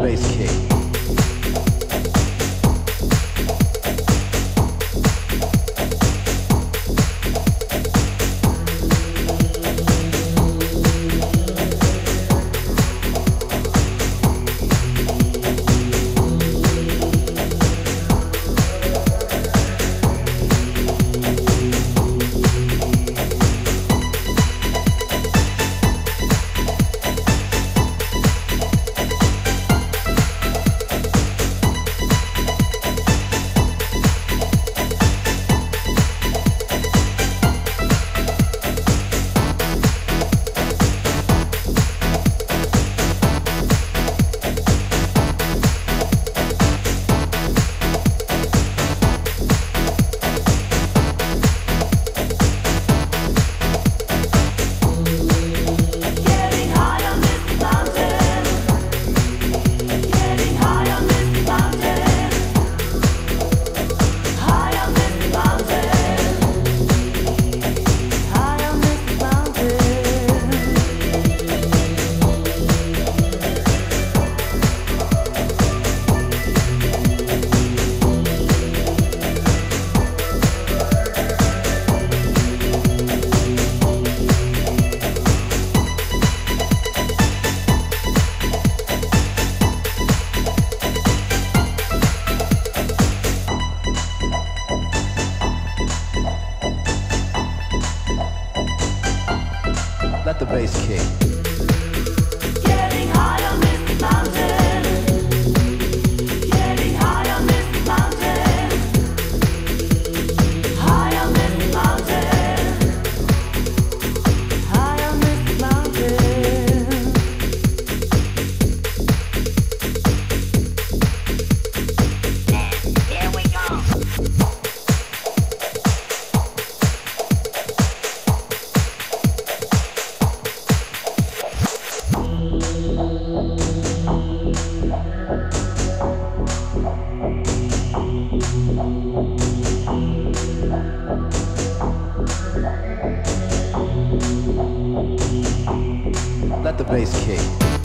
Let the bass kick. The bass kick. Let the bass kick.